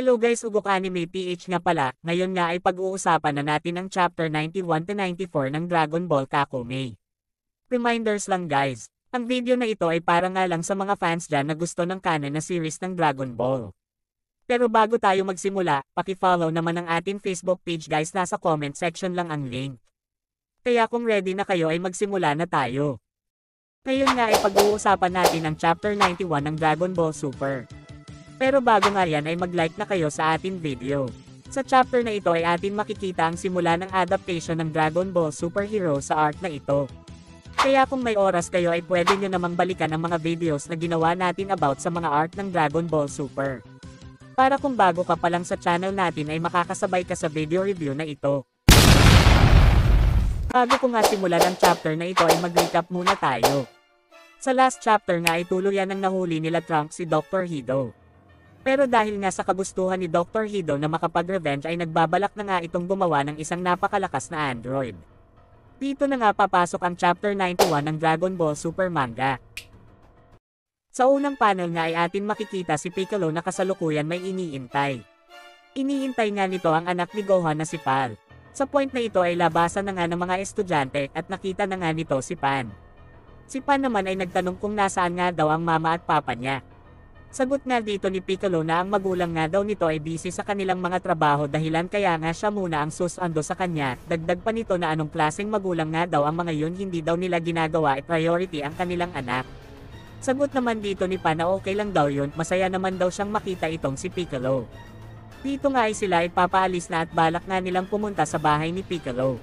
Hello guys Ugok Anime PH nga pala, ngayon nga ay pag-uusapan na natin ang chapter 91 to 94 ng Dragon Ball Kakome. Reminders lang guys, ang video na ito ay para nga lang sa mga fans dyan na gusto ng canon na series ng Dragon Ball. Pero bago tayo magsimula, paki-follow naman ang ating Facebook page guys nasa comment section lang ang link. Kaya kung ready na kayo ay magsimula na tayo. Ngayon nga ay pag-uusapan natin ang chapter 91 ng Dragon Ball Super. Pero bago nga yan ay mag-like na kayo sa ating video. Sa chapter na ito ay atin makikita ang simula ng adaptation ng Dragon Ball Superhero sa arc na ito. Kaya kung may oras kayo ay pwede nyo namang balikan ang mga videos na ginawa natin about sa mga arc ng Dragon Ball Super. Para kung bago ka pa lang sa channel natin ay makakasabay ka sa video review na ito. Bago ko nga simulan ang chapter na ito ay mag-recap muna tayo. Sa last chapter nga ay tuluyan ng nahuli nila Trunks si Dr. Hido. Pero dahil nga sa kagustuhan ni Dr. Hido na makapag-revenge ay nagbabalak na nga itong gumawa ng isang napakalakas na android. Dito na nga papasok ang chapter 91 ng Dragon Ball Super Manga. Sa unang panel nga ay atin makikita si Piccolo na kasalukuyan may iniintay. Iniintay nga nito ang anak ni Gohan na si Pal. Sa point na ito ay labasan na nga ng mga estudyante at nakita na nga nito si Pan. Si Pan naman ay nagtanong kung nasaan nga daw ang mama at papa niya. Sagot nga dito ni Piccolo na ang magulang nga daw nito ay busy sa kanilang mga trabaho dahilan kaya nga siya muna ang susando sa kanya, dagdag pa nito na anong klaseng magulang nga daw ang mga yun hindi daw nila ginagawa ay priority ang kanilang anak. Sagot naman dito ni Pa na okay lang daw yun, masaya naman daw siyang makita itong si Piccolo. Dito nga ay sila ay papaalis na at balak nga nilang pumunta sa bahay ni Piccolo.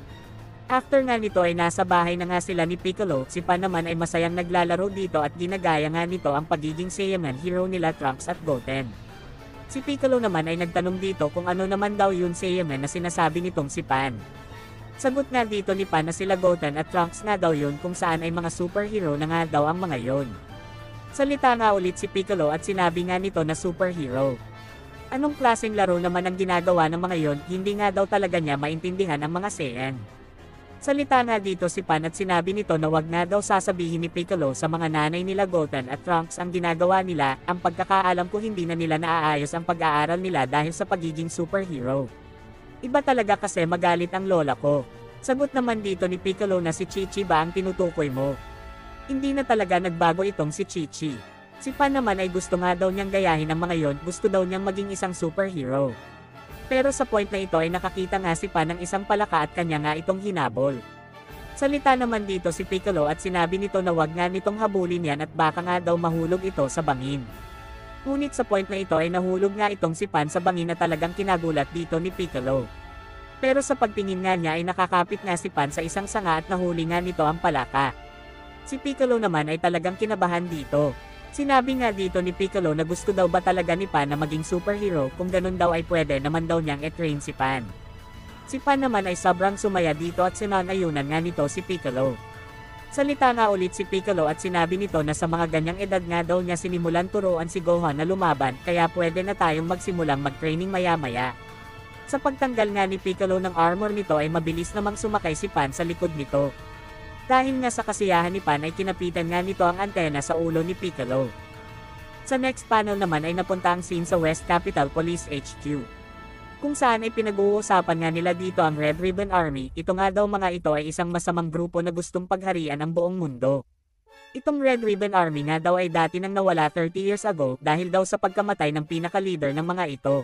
After nga nito ay nasa bahay na nga sila ni Piccolo, si Pan naman ay masayang naglalaro dito at ginagaya nga nito ang pagiging Saiyaman hero nila Trunks at Goten. Si Piccolo naman ay nagtanong dito kung ano naman daw yun Saiyaman na sinasabi nitong si Pan. Sagot nga dito ni Pan na sila Goten at Trunks nga daw yun kung saan ay mga superhero na nga daw ang mga yon. Salita nga ulit si Piccolo at sinabi nga nito na superhero. Anong klaseng laro naman ang ginagawa ng mga yon, hindi nga daw talaga niya maintindihan ang mga Saiyan. Salita nga dito si Pan at sinabi nito na wag nga daw sasabihin ni Piccolo sa mga nanay nila Goten at Trunks ang ginagawa nila, ang pagkakaalam ko hindi na nila naaayos ang pag-aaral nila dahil sa pagiging superhero. Iba talaga kasi magalit ang lola ko. Sagot naman dito ni Piccolo na si Chichi ba ang tinutukoy mo? Hindi na talaga nagbago itong si Chichi. Si Pan naman ay gusto nga daw niyang gayahin ang mga yon, gusto daw niyang maging isang superhero. Pero sa point na ito ay nakakita nga si Pan ng isang palaka at kanya nga itong hinabol. Salita naman dito si Piccolo at sinabi nito na wag nga nitong habulin yan at baka nga daw mahulog ito sa bangin. Ngunit sa point na ito ay nahulog nga itong si Pan sa bangin na talagang kinagulat dito ni Piccolo. Pero sa pagtingin nga niya ay nakakapit nga si Pan sa isang sanga at nahuli nga nito ang palaka. Si Piccolo naman ay talagang kinabahan dito. Sinabi nga dito ni Piccolo na gusto daw ba talaga ni Pan na maging superhero kung ganun daw ay pwede naman daw niyang e-train si Pan. Si Pan naman ay sobrang sumaya dito at sinangayunan nga nito si Piccolo. Salita nga ulit si Piccolo at sinabi nito na sa mga ganyang edad nga daw niya sinimulan turuan si Gohan na lumaban kaya pwede na tayong magsimulang mag-training maya-maya. Sa pagtanggal nga ni Piccolo ng armor nito ay mabilis namang sumakay si Pan sa likod nito. Dahil nga sa kasiyahan ni Pan ay kinapitan nga nito ang antena sa ulo ni Piccolo. Sa next panel naman ay napunta ang scene sa West Capital Police HQ. Kung saan ay pinag-uusapan nga nila dito ang Red Ribbon Army, ito nga daw mga ito ay isang masamang grupo na gustong pagharian ang buong mundo. Itong Red Ribbon Army nga daw ay dati nang nawala 30 years ago dahil daw sa pagkamatay ng pinaka-leader ng mga ito.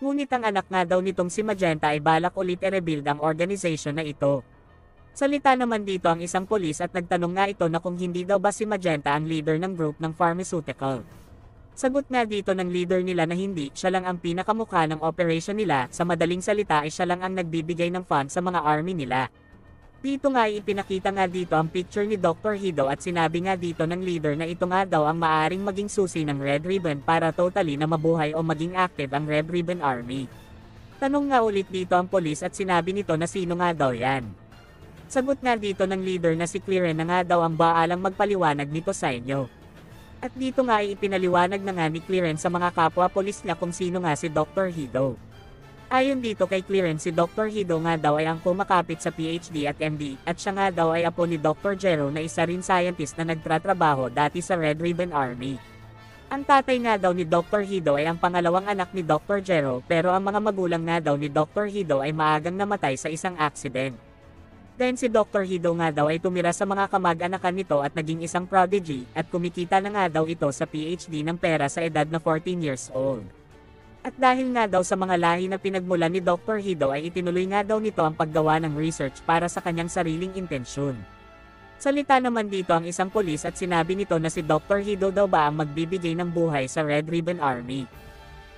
Ngunit ang anak nga daw nitong si Magenta ay balak ulit i-rebuild ang organization na ito. Salita naman dito ang isang polis at nagtanong nga ito na kung hindi daw ba si Magenta ang leader ng group ng pharmaceutical. Sagot nga dito ng leader nila na hindi, siya lang ang pinakamukha ng operation nila, sa madaling salita ay siya lang ang nagbibigay ng funds sa mga army nila. Dito nga ay ipinakita nga dito ang picture ni Dr. Hido at sinabi nga dito ng leader na ito nga daw ang maaring maging susi ng Red Ribbon para totally na mabuhay o maging active ang Red Ribbon Army. Tanong nga ulit dito ang polis at sinabi nito na sino nga daw yan. Sagot nga dito ng leader na si Clearen na nga daw ang baalang magpaliwanag nito sa inyo. At dito nga ay ipinaliwanag na nga ni Clearen sa mga kapwa polis niya kung sino nga si Dr. Hido. Ayon dito kay Clearen si Dr. Hido nga daw ay ang kumakapit sa PhD at MD, at siya nga daw ay apo ni Dr. Jero na isa rin scientist na nagtratrabaho dati sa Red Ribbon Army. Ang tatay nga daw ni Dr. Hido ay ang pangalawang anak ni Dr. Jero pero ang mga magulang nga daw ni Dr. Hido ay maagang namatay sa isang accident. Then si Dr. Hido nga daw ay tumira sa mga kamag-anakan nito at naging isang prodigy at kumikita na nga daw ito sa PhD ng pera sa edad na 14 years old. At dahil nga daw sa mga lahi na pinagmula ni Dr. Hido ay itinuloy nga daw nito ang paggawa ng research para sa kanyang sariling intensyon. Salita naman dito ang isang polis at sinabi nito na si Dr. Hido daw ba ang magbibigay ng buhay sa Red Ribbon Army.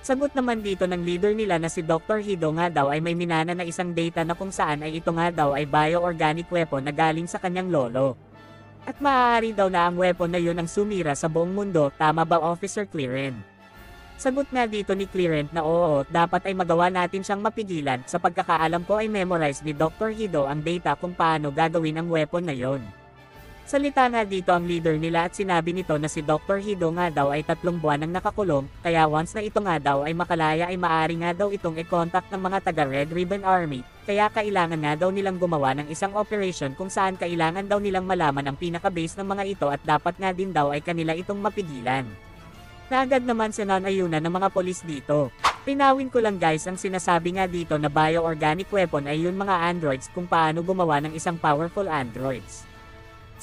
Sagot naman dito ng leader nila na si Dr. Hido nga daw ay may minana na isang data na kung saan ay ito nga daw ay bioorganic weapon na galing sa kanyang lolo. At maaari daw na ang weapon na yun ang sumira sa buong mundo, tama ba Officer Clearen? Sagot nga dito ni Clearent na oo, dapat ay magawa natin siyang mapigilan, sa pagkakaalam ko ay memorize ni Dr. Hido ang data kung paano gagawin ang weapon na yon. Salita nga dito ang leader nila at sinabi nito na si Dr. Hido nga daw ay tatlong buwan ang nakakulong, kaya once na ito nga daw ay makalaya ay maari nga daw itong i-contact ng mga taga Red Ribbon Army, kaya kailangan nga daw nilang gumawa ng isang operation kung saan kailangan daw nilang malaman ang pinaka-base ng mga ito at dapat nga din daw ay kanila itong mapigilan. Kaagad naman sinanayunan ng mga polis dito. Pinawin ko lang guys ang sinasabi nga dito na bioorganic weapon ay yun mga androids kung paano gumawa ng isang powerful androids.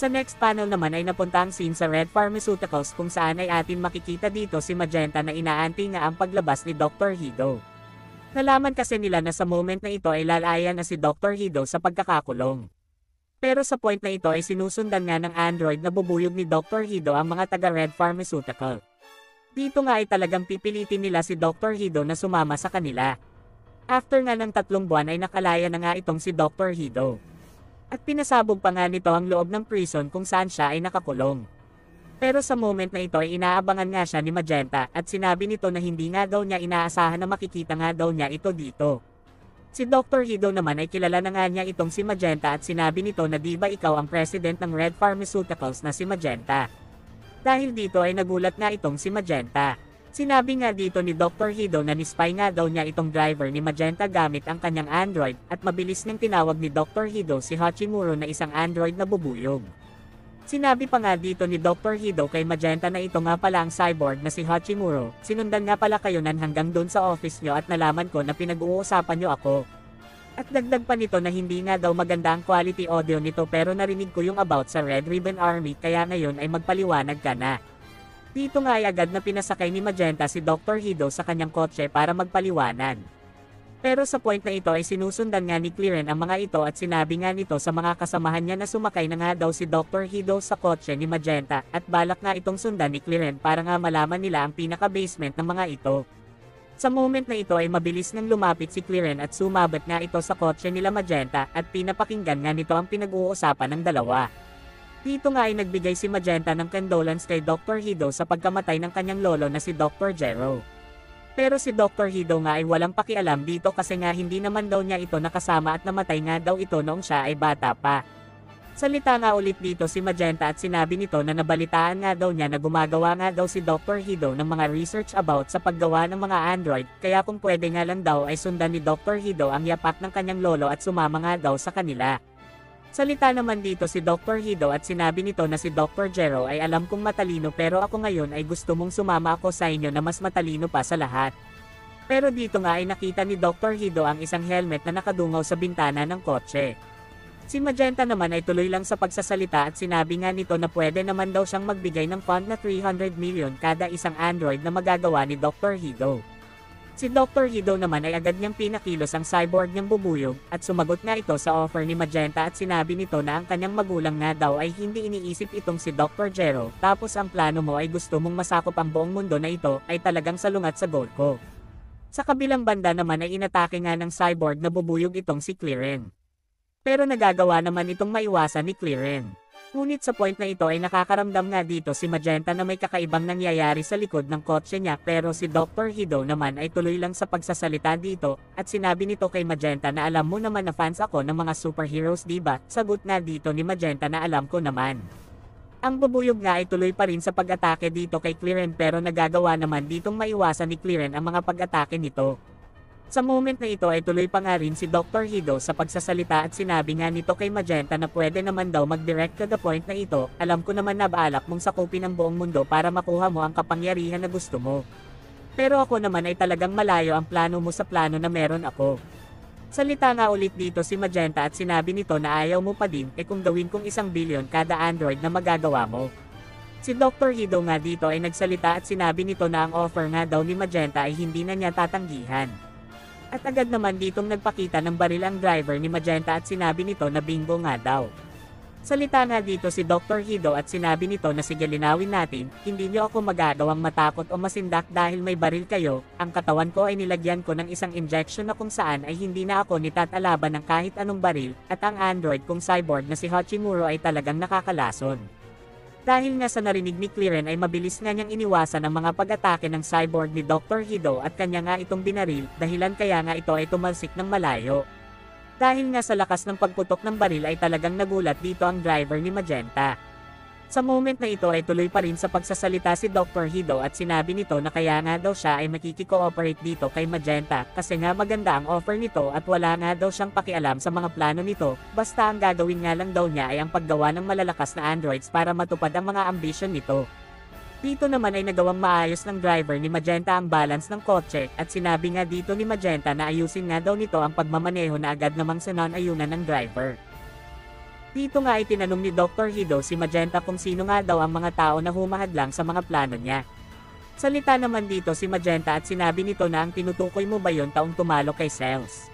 Sa next panel naman ay napunta ang scene sa Red Pharmaceuticals kung saan ay atin makikita dito si Magenta na inaanti nga ang paglabas ni Dr. Hido. Nalaman kasi nila na sa moment na ito ay lalayan na si Dr. Hido sa pagkakakulong. Pero sa point na ito ay sinusundan nga ng android na bubuyog ni Dr. Hido ang mga taga Red Pharmaceutical. Dito nga ay talagang pipilitin nila si Dr. Hido na sumama sa kanila. After nga ng tatlong buwan ay nakalaya na nga itong si Dr. Hido. At pinasabog pa nga nito ang loob ng prison kung saan siya ay nakakulong. Pero sa moment na ito ay inaabangan nga siya ni Magenta at sinabi nito na hindi nga daw niya inaasahan na makikita nga daw niya ito dito. Si Dr. Hido naman ay kilala na nga niya itong si Magenta at sinabi nito na di ba ikaw ang president ng Red Pharmaceuticals na si Magenta. Dahil dito ay nagulat nga itong si Magenta. Sinabi nga dito ni Dr. Hido na nispy nga daw niya itong driver ni Magenta gamit ang kanyang android at mabilis niyang tinawag ni Dr. Hido si Hachimuro na isang android na bubuyog. Sinabi pa nga dito ni Dr. Hido kay Magenta na ito nga pala ang cyborg na si Hachimuro, sinundan nga pala kayo nan hanggang doon sa office nyo at nalaman ko na pinag-uusapan nyo ako. At dagdag pa nito na hindi nga daw maganda ang quality audio nito pero narinig ko yung about sa Red Ribbon Army kaya ngayon ay magpaliwanag ka na. Dito nga ay agad na pinasakay ni Magenta si Dr. Hido sa kanyang kotse para magpaliwanag. Pero sa point na ito ay sinusundan nga ni Clearen ang mga ito at sinabi nga nito sa mga kasamahan niya na sumakay na nga daw si Dr. Hido sa kotse ni Magenta at balak nga itong sundan ni Clearen para nga malaman nila ang pinaka-basement ng mga ito. Sa moment na ito ay mabilis nang lumapit si Clearen at sumabat nga ito sa kotse nila Magenta at pinapakinggan nga nito ang pinag-uusapan ng dalawa. Dito nga ay nagbigay si Magenta ng condolence kay Dr. Hido sa pagkamatay ng kanyang lolo na si Dr. Jero. Pero si Dr. Hido nga ay walang pakialam dito kasi nga hindi naman daw niya ito nakasama at namatay nga daw ito noong siya ay bata pa. Salita nga ulit dito si Magenta at sinabi nito na nabalitaan nga daw niya na gumagawa nga daw si Dr. Hido ng mga research about sa paggawa ng mga android kaya kung pwede nga lang daw ay sundan ni Dr. Hido ang yapak ng kanyang lolo at sumama nga daw sa kanila. Salita naman dito si Dr. Hido at sinabi nito na si Dr. Jero ay alam kong matalino pero ako ngayon ay gusto mong sumama ako sa inyo na mas matalino pa sa lahat. Pero dito nga ay nakita ni Dr. Hido ang isang helmet na nakadungaw sa bintana ng kotse. Si Magenta naman ay tuloy lang sa pagsasalita at sinabi nga nito na pwede naman daw siyang magbigay ng fund na 300 million kada isang android na magagawa ni Dr. Hido. Si Dr. Hido naman ay agad niyang pinakilos ang cyborg niyang bubuyog at sumagot nga ito sa offer ni Magenta at sinabi nito na ang kanyang magulang nga daw ay hindi iniisip itong si Dr. Jero tapos ang plano mo ay gusto mong masakop ang buong mundo na ito ay talagang salungat sa goal ko. Sa kabilang banda naman ay inatake nga ng cyborg na bubuyog itong si Clearen. Pero nagagawa naman itong maiwasan ni Clearen. Ngunit sa point na ito ay nakakaramdam nga dito si Magenta na may kakaibang nangyayari sa likod ng kotse niya pero si Dr. Hido naman ay tuloy lang sa pagsasalita dito at sinabi nito kay Magenta na alam mo naman na fans ako ng mga superheroes diba? Sagot nga dito ni Magenta na alam ko naman. Ang bubuyog nga ay tuloy pa rin sa pag-atake dito kay Clearen pero nagagawa naman ditong maiwasan ni Clearen ang mga pag-atake nito. Sa moment na ito ay tuloy pa nga rin si Dr. Hido sa pagsasalita at sinabi nga nito kay Magenta na pwede naman daw mag-direct to the point na ito, alam ko naman na balak mong sakupin ang buong mundo para makuha mo ang kapangyarihan na gusto mo. Pero ako naman ay talagang malayo ang plano mo sa plano na meron ako. Salita nga ulit dito si Magenta at sinabi nito na ayaw mo pa din e kung gawin kong isang billion kada Android na magagawa mo. Si Dr. Hido nga dito ay nagsalita at sinabi nito na ang offer nga daw ni Magenta ay hindi na niya tatanggihan. At agad naman ditong nagpakita ng baril ang driver ni Magenta at sinabi nito na bingo nga daw. Salita nga dito si Dr. Hido at sinabi nito na sige linawin natin, hindi niyo ako magagawang matakot o masindak dahil may baril kayo, ang katawan ko ay nilagyan ko ng isang injection na kung saan ay hindi na ako nitatalaban ng kahit anong baril, at ang android kong cyborg na si Hachimuro ay talagang nakakalason. Dahil nga sa narinig ni Clearen ay mabilis nga niyang iniwasan ang mga pag-atake ng cyborg ni Dr. Hido at kanya nga itong binaril, dahilan kaya nga ito ay tumalsik ng malayo. Dahil nga sa lakas ng pagputok ng baril ay talagang nagulat dito ang driver ni Magenta. Sa moment na ito ay tuloy pa rin sa pagsasalita si Dr. Hido at sinabi nito na kaya nga daw siya ay makikikooperate dito kay Magenta kasi nga maganda ang offer nito at wala nga daw siyang pakialam sa mga plano nito, basta ang gagawin nga lang daw niya ay ang paggawa ng malalakas na androids para matupad ang mga ambisyon nito. Dito naman ay nagawang maayos ng driver ni Magenta ang balance ng kotse at sinabi nga dito ni Magenta na ayusin nga daw nito ang pagmamaneho na agad namang sinon-ayunan ng driver. Dito nga ay tinanong ni Dr. Hido si Magenta kung sino nga daw ang mga tao na humahadlang sa mga plano niya. Salita naman dito si Magenta at sinabi nito na ang tinutukoy mo ba yon taong tumalo kay Cells.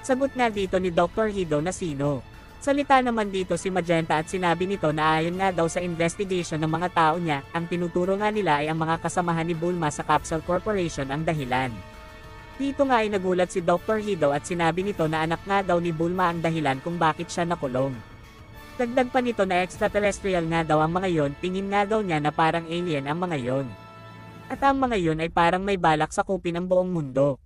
Sagot nga dito ni Dr. Hido na sino. Salita naman dito si Magenta at sinabi nito na ayon nga daw sa investigation ng mga tao niya, ang tinuturo nga nila ay ang mga kasamahan ni Bulma sa Capsule Corporation ang dahilan. Dito nga ay nagulat si Dr. Hido at sinabi nito na anak nga daw ni Bulma ang dahilan kung bakit siya nakulong. Dagdag pa nito na extraterrestrial nga daw ang mga yon, tingin nga daw niya na parang alien ang mga yon. At ang mga yon ay parang may balak sa kupin ang buong mundo.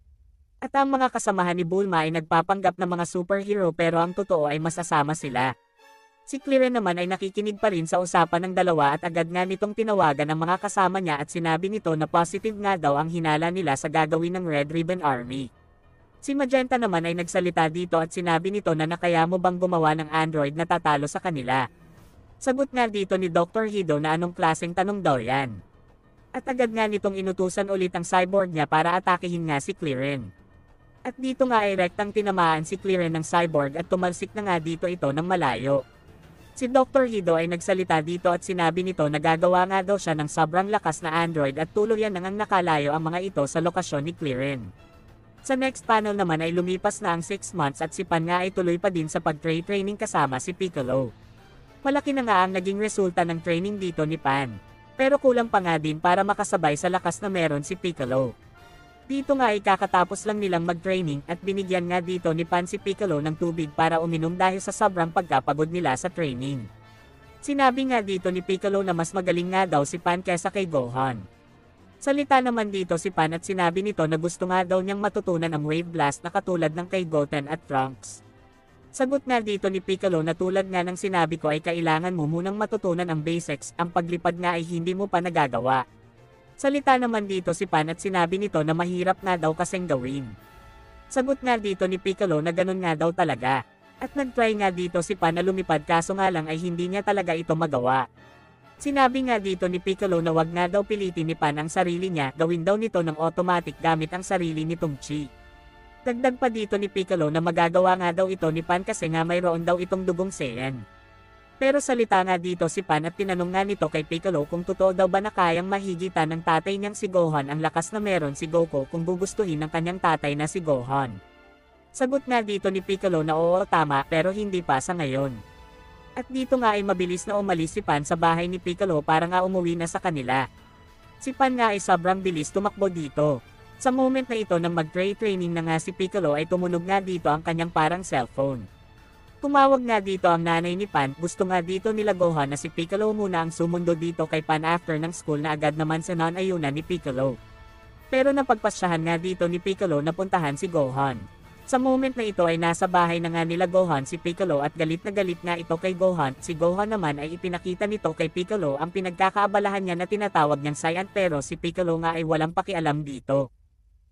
At ang mga kasamahan ni Bulma ay nagpapanggap na mga superhero pero ang totoo ay masasama sila. Si Clearen naman ay nakikinig pa rin sa usapan ng dalawa at agad nga nitong tinawagan ang mga kasama niya at sinabi nito na positive nga daw ang hinala nila sa gagawin ng Red Ribbon Army. Si Magenta naman ay nagsalita dito at sinabi nito na nakaya mo bang gumawa ng android na tatalo sa kanila. Sagot nga dito ni Dr. Hido na anong klaseng tanong daw yan. At agad nga nitong inutusan ulit ang cyborg niya para atakihin nga si Clearen. At dito nga ay rektang tinamaan si Clearen ng cyborg at tumalsik na nga dito ito ng malayo. Si Dr. Hido ay nagsalita dito at sinabi nito na gagawa nga daw siya ng sobrang lakas na android at tuluyan nang ang nakalayo ang mga ito sa lokasyon ni Clearen. Sa next panel naman ay lumipas na ang 6 months at si Pan nga ay tuloy pa din sa pag-training kasama si Piccolo. Malaki na nga ang naging resulta ng training dito ni Pan. Pero kulang pa nga din para makasabay sa lakas na meron si Piccolo. Dito nga ay kakatapos lang nilang mag-training at binigyan nga dito ni Pan si Piccolo ng tubig para uminom dahil sa sobrang pagkapagod nila sa training. Sinabi nga dito ni Piccolo na mas magaling nga daw si Pan kesa kay Gohan. Salita naman dito si Pan at sinabi nito na gusto nga daw niyang matutunan ang Wave Blast na katulad ng kay Goten at Trunks. Sagot nga dito ni Piccolo na tulad nga ng sinabi ko ay kailangan mo munang matutunan ang basics, ang paglipad nga ay hindi mo pa nagagawa. Salita naman dito si Pan at sinabi nito na mahirap nga daw kasing gawin. Sagot nga dito ni Piccolo na ganun nga daw talaga. At nagtry nga dito si Pan na lumipad kaso nga lang ay hindi niya talaga ito magawa. Sinabi nga dito ni Piccolo na wag nga daw pilitin ni Pan ang sarili niya, gawin daw nito ng automatic gamit ang sarili nitong Chi. Dagdag pa dito ni Piccolo na magagawa nga daw ito ni Pan kasi nga mayroon daw itong dugong Saiyan. Pero salita nga dito si Pan at tinanong nga nito kay Piccolo kung totoo daw ba na kayang mahigitan ng tatay niyang si Gohan ang lakas na meron si Goku kung bubustuhin ng kanyang tatay na si Gohan. Sagot nga dito ni Piccolo na oo tama pero hindi pa sa ngayon. At dito nga ay mabilis na umalis si Pan sa bahay ni Piccolo para nga umuwi na sa kanila. Si Pan nga ay sobrang bilis tumakbo dito. Sa moment na ito nang mag-training na nga si Piccolo ay tumunog nga dito ang kanyang parang cellphone. Tumawag nga dito ang nanay ni Pan, gusto nga dito nila Gohan na si Piccolo muna ang sumundo dito kay Pan after ng school na agad naman sa non-ayunan ni Piccolo. Pero napagpasyahan nga dito ni Piccolo na puntahan si Gohan. Sa moment na ito ay nasa bahay na nga nila Gohan si Piccolo at galit na galit nga ito kay Gohan. Si Gohan naman ay ipinakita nito kay Piccolo ang pinagkakaabalahan niya na tinatawag niyang Saiyan pero si Piccolo nga ay walang pakialam dito.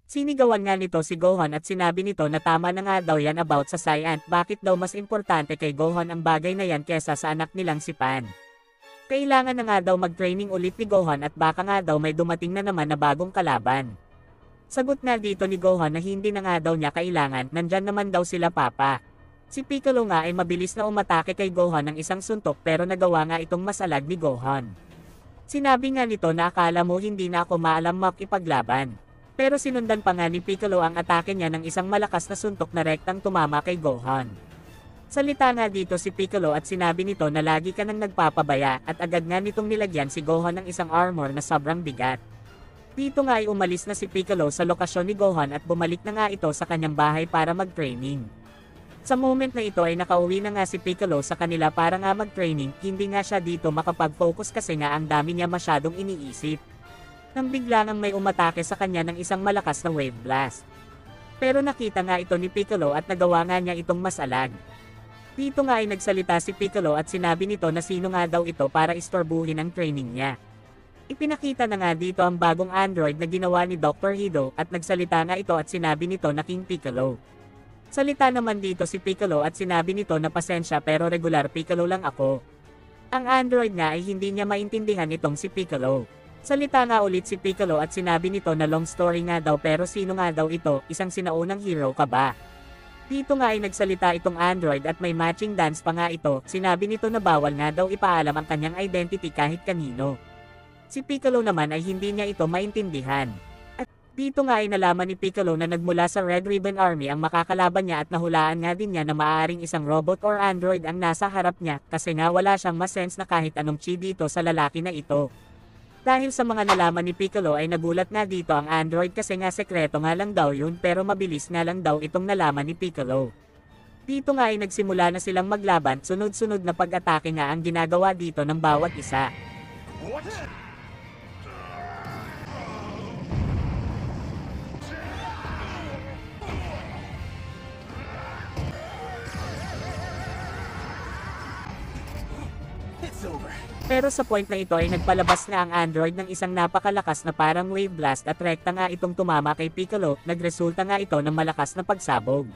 Sinigawan nga nito si Gohan at sinabi nito na tama na nga daw yan about sa Saiyan, bakit daw mas importante kay Gohan ang bagay na yan kesa sa anak nilang si Pan. Kailangan na nga daw mag-training ulit ni Gohan at baka nga daw may dumating na naman na bagong kalaban. Sagot nga dito ni Gohan na hindi na nga daw niya kailangan, nandyan naman daw sila papa. Si Piccolo nga ay mabilis na umatake kay Gohan ng isang suntok pero nagawa nga itong masalag ni Gohan. Sinabi nga nito na akala mo hindi na ako maalam makipaglaban. Pero sinundan pa nga ni Piccolo ang atake niya ng isang malakas na suntok na rektang tumama kay Gohan. Salita nga dito si Piccolo at sinabi nito na lagi ka nang nagpapabaya at agad nga nitong nilagyan si Gohan ng isang armor na sobrang bigat. Dito nga ay umalis na si Piccolo sa lokasyon ni Gohan at bumalik na nga ito sa kanyang bahay para mag-training. Sa moment na ito ay nakauwi na nga si Piccolo sa kanila para nga mag-training, hindi nga siya dito makapag-focus kasi nga ang dami niya masyadong iniisip nang bigla nang may umatake sa kanya ng isang malakas na wave blast. Pero nakita nga ito ni Piccolo at nagawa nga niya itong masalag. Dito nga ay nagsalita si Piccolo at sinabi nito na sino nga daw ito para istorbuhin ang training niya. Ipinakita na nga dito ang bagong android na ginawa ni Dr. Hido at nagsalita nga ito at sinabi nito na King Piccolo. Salita naman dito si Piccolo at sinabi nito na pasensya pero regular Piccolo lang ako. Ang android nga ay hindi niya maintindihan itong si Piccolo. Salita nga ulit si Piccolo at sinabi nito na long story nga daw pero sino nga daw ito, isang sinaunang hero ka ba? Dito nga ay nagsalita itong android at may matching dance pa nga ito, sinabi nito na bawal nga daw ipaalam ang kanyang identity kahit kanino. Si Piccolo naman ay hindi niya ito maintindihan. At dito nga ay nalaman ni Piccolo na nagmula sa Red Ribbon Army ang makakalaban niya at nahulaan nga din niya na maaaring isang robot or android ang nasa harap niya kasi nga wala siyang masense na kahit anong chi dito sa lalaki na ito. Dahil sa mga nalaman ni Piccolo ay nagulat nga dito ang android kasi nga sekreto nga lang daw yun pero mabilis nga lang daw itong nalaman ni Piccolo. Dito nga ay nagsimula na silang maglaban, sunod-sunod na pag-atake nga ang ginagawa dito ng bawat isa. It's Pero sa point na ito ay nagpalabas na ang Android ng isang napakalakas na parang wave blast at rekta nga itong tumama kay Piccolo, nagresulta nga ito ng malakas na pagsabog.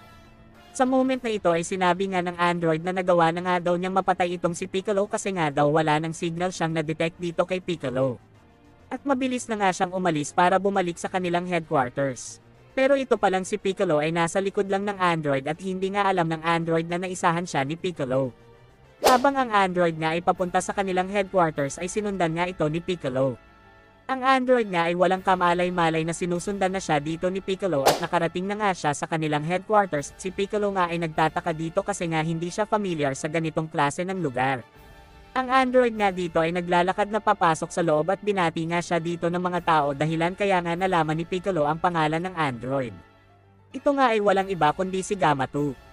Sa moment na ito ay sinabi nga ng Android na nagawa na nga daw niyang mapatay itong si Piccolo kasi nga daw wala ng signal siyang na-detect dito kay Piccolo. At mabilis na nga siyang umalis para bumalik sa kanilang headquarters. Pero ito pa lang si Piccolo ay nasa likod lang ng Android at hindi nga alam ng Android na naisahan siya ni Piccolo. Habang ang android nga ay papunta sa kanilang headquarters ay sinundan nga ito ni Piccolo. Ang android nga ay walang kamalay-malay na sinusundan na siya dito ni Piccolo at nakarating na nga siya sa kanilang headquarters. Si Piccolo nga ay nagtataka dito kasi nga hindi siya familiar sa ganitong klase ng lugar. Ang android nga dito ay naglalakad na papasok sa loob at binati nga siya dito ng mga tao dahilan kaya nga nalaman ni Piccolo ang pangalan ng android. Ito nga ay walang iba kundi si Gamma 2.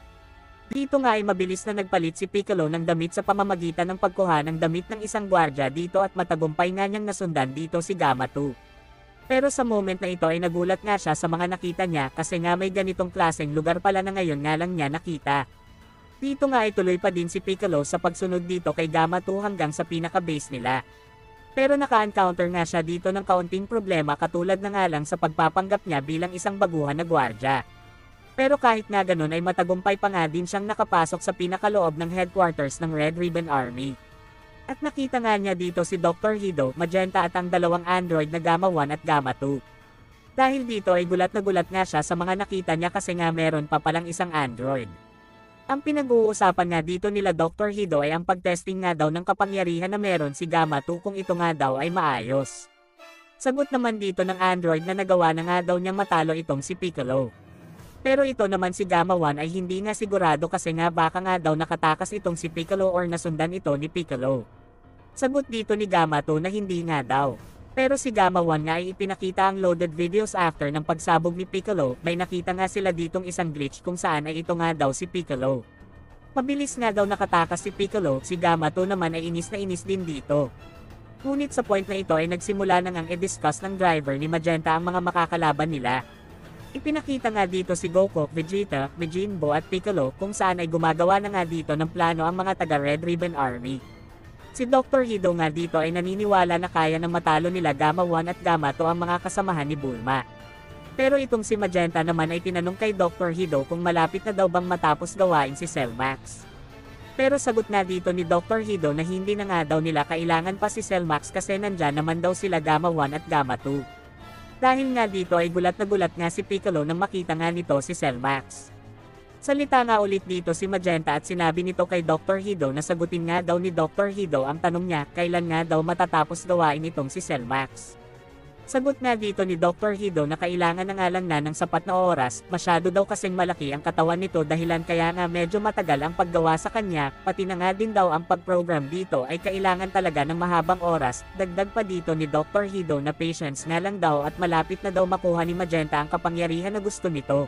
Dito nga ay mabilis na nagpalit si Piccolo ng damit sa pamamagitan ng pagkuha ng damit ng isang gwardya dito at matagumpay nga niyang nasundan dito si Gamma 2. Pero sa moment na ito ay nagulat nga siya sa mga nakita niya kasi nga may ganitong klaseng lugar pala na ngayon nga lang niya nakita. Dito nga ay tuloy pa din si Piccolo sa pagsunod dito kay Gamma 2 hanggang sa pinaka-base nila. Pero naka-encounter nga siya dito ng kaunting problema katulad na nga lang sa pagpapanggap niya bilang isang baguhan na gwardya. Pero kahit nga ganun ay matagumpay pa nga din siyang nakapasok sa pinakaloob ng headquarters ng Red Ribbon Army. At nakita nga niya dito si Dr. Hido, Magenta at ang dalawang android na Gamma 1 at Gamma 2. Dahil dito ay gulat na gulat nga siya sa mga nakita niya kasi nga meron pa palang isang android. Ang pinag-uusapan nga dito nila Dr. Hido ay ang pagtesting nga daw ng kapangyarihan na meron si Gamma 2 kung ito nga daw ay maayos. Sagot naman dito ng android na nagawa na nga daw niyang matalo itong si Piccolo. Pero ito naman si Gamma 1 ay hindi nga sigurado kasi nga baka nga daw nakatakas itong si Piccolo or nasundan ito ni Piccolo. Sagot dito ni Gamma 2 na hindi nga daw. Pero si Gamma 1 nga ay ipinakita ang loaded videos after ng pagsabog ni Piccolo, may nakita nga sila ditong isang glitch kung saan ay ito nga daw si Piccolo. Mabilis nga daw nakatakas si Piccolo, si Gamma 2 naman ay inis na inis din dito. Ngunit sa point na ito ay nagsimula na ngang i-discuss ng driver ni Magenta ang mga makakalaban nila. Ipinakita nga dito si Goku, Vegeta, Majinbo at Piccolo kung saan ay gumagawa na nga dito ng plano ang mga taga Red Ribbon Army. Si Dr. Hido nga dito ay naniniwala na kaya ng matalo nila Gamma 1 at Gamma 2 ang mga kasamahan ni Bulma. Pero itong si Magenta naman ay tinanong kay Dr. Hido kung malapit na daw bang matapos gawain si Cellmax. Pero sagot na dito ni Dr. Hido na hindi na nga daw nila kailangan pa si Cellmax kasi nandyan naman daw sila Gamma 1 at Gamma 2. Dahil nga dito ay gulat na gulat nga si Piccolo nang makita nga nito si Cellmax. Salita nga ulit dito si Magenta at sinabi nito kay Dr. Hido na sagutin nga daw ni Dr. Hido ang tanong niya kailan nga daw matatapos gawain itong si Cellmax. Sagot nga dito ni Dr. Hido na kailangan na nga lang na ng sapat na oras, masyado daw kasing malaki ang katawan nito dahilan kaya nga medyo matagal ang paggawa sa kanya, pati na nga din daw ang pag-program dito ay kailangan talaga ng mahabang oras, dagdag pa dito ni Dr. Hido na patience nga lang daw at malapit na daw makuha ni Magenta ang kapangyarihan na gusto nito.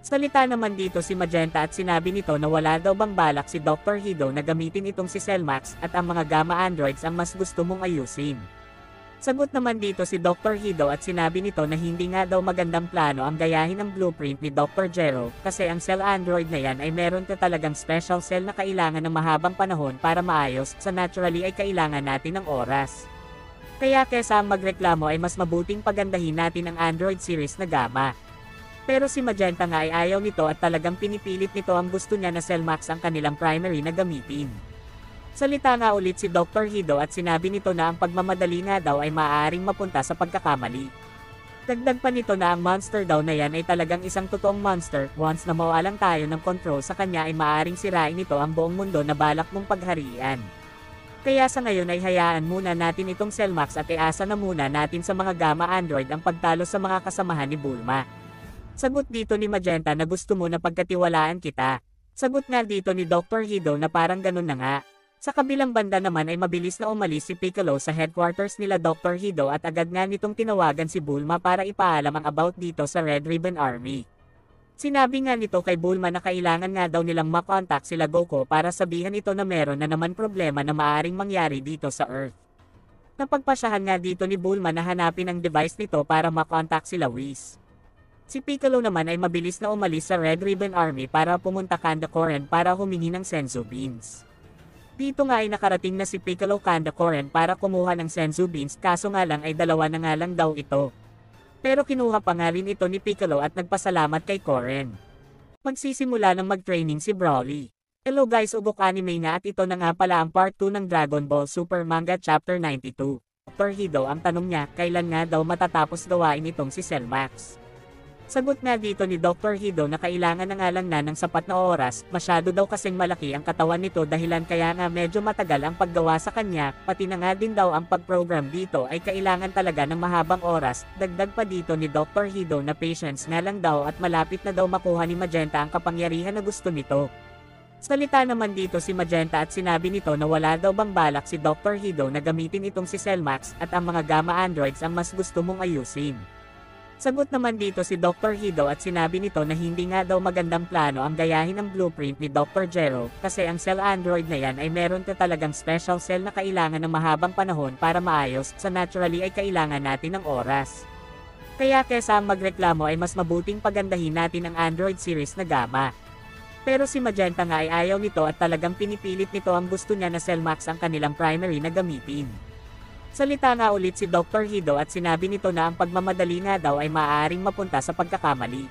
Salita naman dito si Magenta at sinabi nito na wala daw bang balak si Dr. Hido na gamitin itong si Cellmax at ang mga gamma androids ang mas gusto mong ayusin. Sagot naman dito si Dr. Hido at sinabi nito na hindi nga daw magandang plano ang gayahin ng blueprint ni Dr. Jero kasi ang cell android na yan ay meron ka talagang special cell na kailangan ng mahabang panahon para maayos sa naturally ay kailangan natin ng oras. Kaya kesa magreklamo ay mas mabuting pagandahin natin ang Android series na Gamma. Pero si Magenta nga ay ayaw nito at talagang pinipilit nito ang gusto niya na Cellmax ang kanilang primary na gamitin. Salita nga ulit si Dr. Hido at sinabi nito na ang pagmamadali nga daw ay maaaring mapunta sa pagkakamali. Dagdag pa nito na ang monster daw na yan ay talagang isang totoong monster, once na mawalan tayo ng control sa kanya ay maaaring sirain nito ang buong mundo na balak mong pagharian. Kaya sa ngayon ay hayaan muna natin itong Cellmax at iasa na muna natin sa mga Gamma Android ang pagtalo sa mga kasamahan ni Bulma. Sagot dito ni Magenta na gusto mo na pagkatiwalaan kita. Sagot nga dito ni Dr. Hido na parang ganun na nga. Sa kabilang banda naman ay mabilis na umalis si Piccolo sa headquarters nila Dr. Hido at agad nga nitong tinawagan si Bulma para ipaalam ang about dito sa Red Ribbon Army. Sinabi nga nito kay Bulma na kailangan nga daw nilang makontak sila Goku para sabihan ito na meron na naman problema na maaring mangyari dito sa Earth. Napagpasyahan nga dito ni Bulma na hanapin ang device nito para makontak sila Whis. Si Piccolo naman ay mabilis na umalis sa Red Ribbon Army para pumunta Kandakoren para humingi ng Senzu Beans. Dito nga ay nakarating na si Piccolo Kandakoren para kumuha ng Senzu Beans kaso nga lang ay dalawa na nga lang daw ito. Pero kinuha pa nga rin ito ni Piccolo at nagpasalamat kay Koren. Magsisimula ng mag-training si Broly. Hello guys ubok anime na at ito na nga pala ang part 2 ng Dragon Ball Super Manga Chapter 92. Dr. Hido ang tanong niya kailan nga daw matatapos gawain itong si Cellmax. Sagot nga dito ni Dr. Hido na kailangan na nga lang na ng sapat na oras, masyado daw kasing malaki ang katawan nito dahilan kaya nga medyo matagal ang paggawa sa kanya, pati na nga din daw ang pag-program dito ay kailangan talaga ng mahabang oras, dagdag pa dito ni Dr. Hido na patience nga lang daw at malapit na daw makuha ni Magenta ang kapangyarihan na gusto nito. Salita naman dito si Magenta at sinabi nito na wala daw bang balak si Dr. Hido na gamitin itong si Cellmax at ang mga Gamma Androids ang mas gusto mong ayusin. Sagot naman dito si Dr. Hido at sinabi nito na hindi nga daw magandang plano ang gayahin ng blueprint ni Dr. Jero kasi ang cell android na yan ay meron ka talagang special cell na kailangan ng mahabang panahon para maayos sa naturally ay kailangan natin ng oras. Kaya kesa magreklamo ay mas mabuting pagandahin natin ang Android series na Gamma. Pero si Magenta nga ay ayaw nito at talagang pinipilit nito ang gusto niya na Cellmax ang kanilang primary na gamitin. Salita nga ulit si Dr. Hido at sinabi nito na ang pagmamadali nga daw ay maaaring mapunta sa pagkakamali.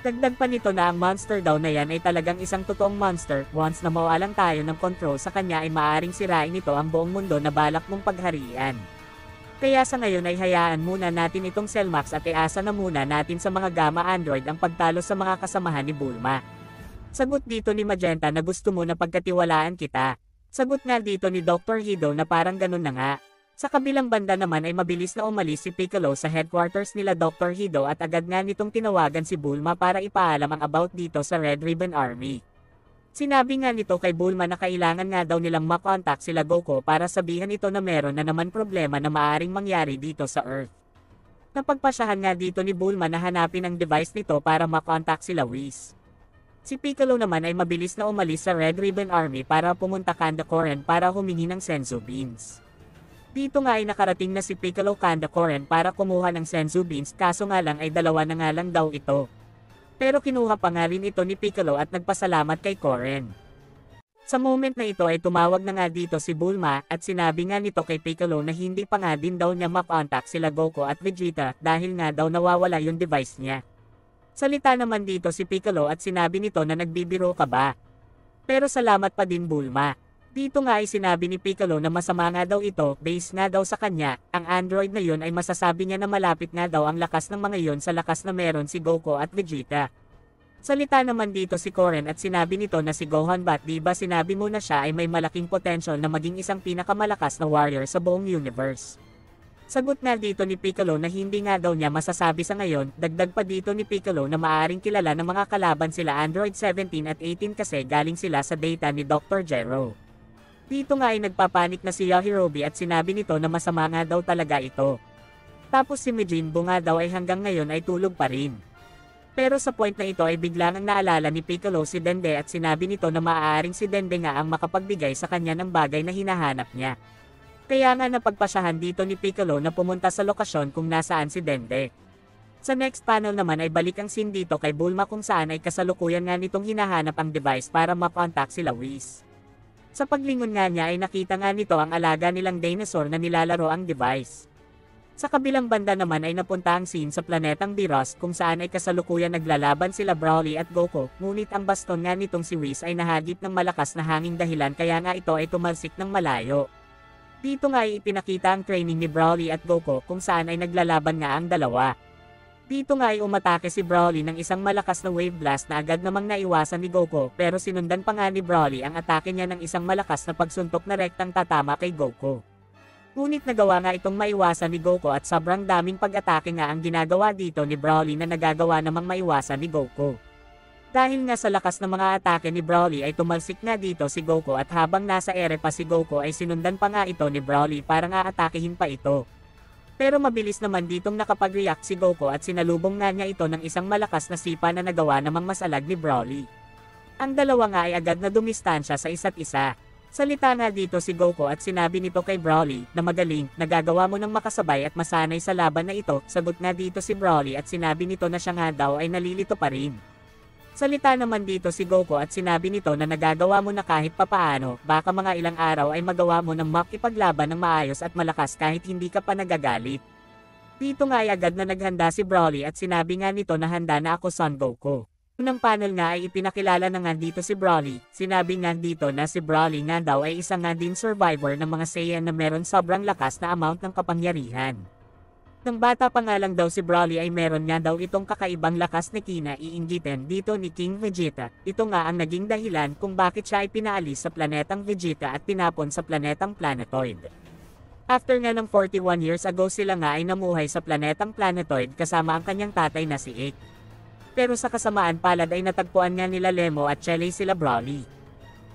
Dagdag pa nito na ang monster daw na yan ay talagang isang totoong monster, once na mawalan tayo ng control sa kanya ay maaaring sirain nito ang buong mundo na balak mong pagharian. Kaya sa ngayon ay hayaan muna natin itong Cellmax at iasa na muna natin sa mga Gamma Android ang pagtalo sa mga kasamahan ni Bulma. Sagot dito ni Magenta na gusto mo na pagkatiwalaan kita. Sagot nga dito ni Dr. Hido na parang ganun na nga. Sa kabilang banda naman ay mabilis na umalis si Piccolo sa headquarters nila Dr. Hido at agad nga nitong tinawagan si Bulma para ipaalam ang about dito sa Red Ribbon Army. Sinabi nga nito kay Bulma na kailangan nga daw nilang makontak sila Goku para sabihan ito na meron na naman problema na maaring mangyari dito sa Earth. Napagpasyahan nga dito ni Bulma na hanapin ang device nito para makontak sila Whis. Si Piccolo naman ay mabilis na umalis sa Red Ribbon Army para pumunta Kandakoren para humingi ng Senzu Beans. Dito nga ay nakarating na si Piccolo Kandakoren para kumuha ng Senzu Beans kaso nga lang ay dalawa na nga lang daw ito. Pero kinuha pa nga rin ito ni Piccolo at nagpasalamat kay Koren. Sa moment na ito ay tumawag na nga dito si Bulma at sinabi nga nito kay Piccolo na hindi pa nga din daw niya makontak sila Goku at Vegeta dahil nga daw nawawala yung device niya. Salita naman dito si Piccolo at sinabi nito na nagbibiro ka ba? Pero salamat pa din Bulma. Dito nga ay sinabi ni Piccolo na masama nga daw ito, base nga daw sa kanya, ang android na yun ay masasabi niya na malapit nga daw ang lakas ng mga yon sa lakas na meron si Goku at Vegeta. Salita naman dito si Koren at sinabi nito na si Gohan ba't di ba sinabi mo na siya ay may malaking potential na maging isang pinakamalakas na warrior sa buong universe. Sagot nga dito ni Piccolo na hindi nga daw niya masasabi sa ngayon, dagdag pa dito ni Piccolo na maaring kilala ng mga kalaban sila Android 17 at 18 kasi galing sila sa data ni Dr. Jero. Dito nga ay nagpapanik na si Yahirobi at sinabi nito na masama nga daw talaga ito. Tapos si Mijinbo nga daw ay hanggang ngayon ay tulog pa rin. Pero sa point na ito ay biglang ang naalala ni Piccolo si Dende at sinabi nito na maaaring si Dende nga ang makapagbigay sa kanya ng bagay na hinahanap niya. Kaya nga napagpasyahan dito ni Piccolo na pumunta sa lokasyon kung nasaan si Dende. Sa next panel naman ay balik ang scene dito kay Bulma kung saan ay kasalukuyan nga nitong hinahanap ang device para makontak sila Whis. Sa paglingon nga niya ay nakita nga nito ang alaga nilang dinosaur na nilalaro ang device. Sa kabilang banda naman ay napunta ang scene sa planetang Biros kung saan ay kasalukuyan naglalaban sila Broly at Goku, ngunit ang baston nga nitong si Whis ay nahagip ng malakas na hanging dahilan kaya nga ito ay tumalsik ng malayo. Dito nga ay ipinakita ang training ni Broly at Goku kung saan ay naglalaban nga ang dalawa. Dito nga ay umatake si Broly ng isang malakas na wave blast na agad namang naiwasan ni Goku pero sinundan pa nga ni Broly ang atake niya ng isang malakas na pagsuntok na rektang tatama kay Goku. Ngunit nagawa nga itong maiwasan ni Goku at sobrang daming pag-atake nga ang ginagawa dito ni Broly na nagagawa namang maiwasan ni Goku. Dahil nga sa lakas ng mga atake ni Broly ay tumalsik nga dito si Goku at habang nasa ere pa si Goku ay sinundan pa nga ito ni Broly para nga atakehin pa ito. Pero mabilis naman ditong nakapag-react si Goku at sinalubong nga niya ito ng isang malakas na sipa na nagawa namang masalag ni Broly. Ang dalawa nga ay agad na dumistansya sa isa't isa. Salita nga dito si Goku at sinabi nito kay Broly na magaling, nagagawa mo ng makasabay at masanay sa laban na ito. Sagot nga dito si Broly at sinabi nito na siya nga daw ay nalilito pa rin. Salita naman dito si Goku at sinabi nito na nagagawa mo na kahit papaano, baka mga ilang araw ay magawa mo ng makipaglaban ng maayos at malakas kahit hindi ka pa nagagalit. Dito nga ay agad na naghanda si Broly at sinabi nga nito na handa na ako Son Goku. Unang panel nga ay ipinakilala na nga dito si Broly, sinabi nga dito na si Broly nga daw ay isang nga din survivor ng mga Saiyan na meron sobrang lakas na amount ng kapangyarihan. Nang bata pa nga lang daw si Broly ay meron nga daw itong kakaibang lakas na kinaiingitin dito ni King Vegeta. Ito nga ang naging dahilan kung bakit siya ay pinaalis sa planetang Vegeta at tinapon sa planetang Planetoid. After nga ng 41 years ago sila nga ay namuhay sa planetang Planetoid kasama ang kanyang tatay na si Ikki. Pero sa kasamaan palad ay natagpuan nga nila Lemo at Chele sila Broly.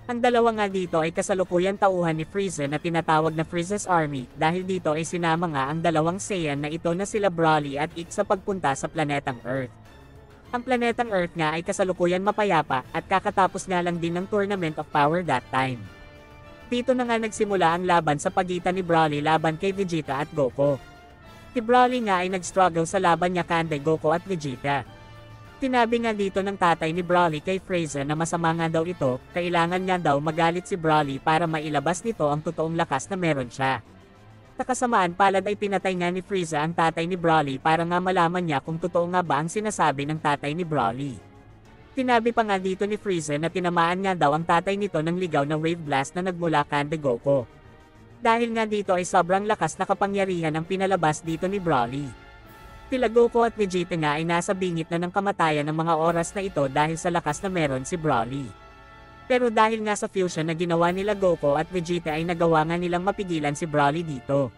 Ang dalawa nga dito ay kasalukuyan tauhan ni Frieza na tinatawag na Frieza's Army dahil dito ay sinama nga ang dalawang Saiyan na ito na sila Broly at Ik sa pagpunta sa planetang Earth. Ang planetang Earth nga ay kasalukuyan mapayapa at kakatapos nga lang din ng Tournament of Power that time. Dito na nga nagsimula ang laban sa pagitan ni Broly laban kay Vegeta at Goku. Si Broly nga ay nag-struggle sa laban niya kande Goku at Vegeta. Tinabi nga dito ng tatay ni Broly kay Fraser na masama nga daw ito, kailangan nga daw magalit si Broly para mailabas nito ang totoong lakas na meron siya. Nakasamaan palad ay pinatay nga ni Frieza ang tatay ni Broly para nga malaman niya kung totoo nga ba ang sinasabi ng tatay ni Broly. Tinabi pa nga dito ni Frieza na tinamaan nga daw ang tatay nito ng ligaw na wave blast na nagmula kande Goku. Dahil nga dito ay sobrang lakas na kapangyarihan ang pinalabas dito ni Broly. Tila Goku at Vegeta nga ay nasa bingit na ng kamatayan ng mga oras na ito dahil sa lakas na meron si Broly. Pero dahil nga sa fusion na ginawa nila Goku at Vegeta ay nagawa nga nilang mapigilan si Broly dito.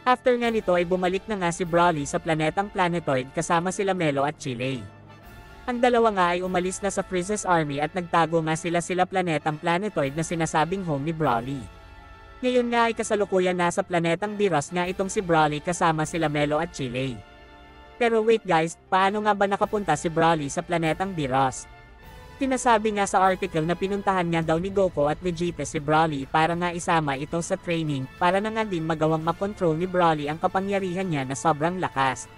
After nga nito ay bumalik na nga si Broly sa planetang Planetoid kasama sila Melo at Chile. Ang dalawa nga ay umalis na sa Frieza's Army at nagtago nga sila sila planetang Planetoid na sinasabing home ni Broly. Ngayon nga ay kasalukuyan nasa planetang Biros nga itong si Broly kasama sila Melo at Chile. Pero wait guys, paano nga ba nakapunta si Broly sa planetang Biros? Tinasabi nga sa article na pinuntahan nga daw ni Goku at Vegeta si Broly para nga isama ito sa training para na nga din magawang makontrol ni Broly ang kapangyarihan niya na sobrang lakas.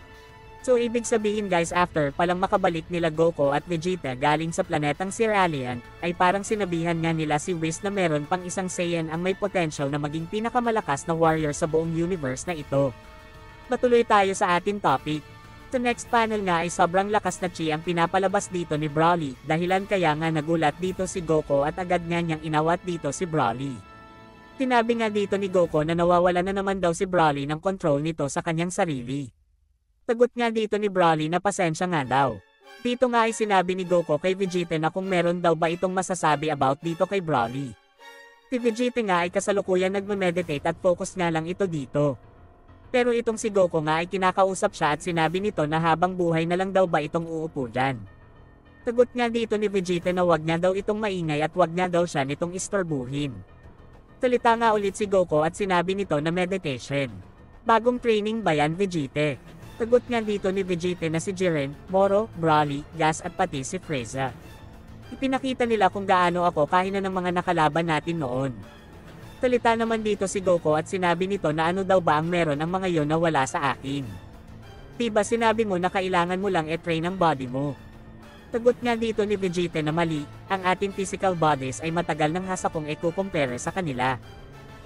So ibig sabihin guys after palang makabalik nila Goku at Vegeta galing sa planetang Siralian, ay parang sinabihan nga nila si Whis na meron pang isang Saiyan ang may potential na maging pinakamalakas na warrior sa buong universe na ito. Matuloy tayo sa ating topic. Sa next panel nga ay sobrang lakas na chi ang pinapalabas dito ni Broly, dahilan kaya nga nagulat dito si Goku at agad nga niyang inawat dito si Broly. Tinabi nga dito ni Goku na nawawala na naman daw si Broly ng control nito sa kanyang sarili. Tagot nga dito ni Broly na pasensya nga daw. Dito nga ay sinabi ni Goku kay Vegeta na kung meron daw ba itong masasabi about dito kay Broly. Si Vegeta nga ay kasalukuyan nagme-meditate at focus nga lang ito dito. Pero itong si Goku nga ay kinakausap siya at sinabi nito na habang buhay na lang daw ba itong uupo dyan. Tagot nga dito ni Vegeta na wag nga daw itong maingay at wag nga daw siya nitong istorbuhin. Salita nga ulit si Goku at sinabi nito na meditation. Bagong training ba yan Vegeta? Tagot nga dito ni Vegeta na si Jiren, Moro, Broly, Gas at pati si Frieza. Ipinakita nila kung gaano ako kahina ng mga nakalaban natin noon. Salita naman dito si Goku at sinabi nito na ano daw ba ang meron ang mga yon na wala sa akin. Diba sinabi mo na kailangan mo lang e-train ang body mo. Tagot nga dito ni Vegeta na mali, ang ating physical bodies ay matagal nang hasa kong ikukumpare sa kanila.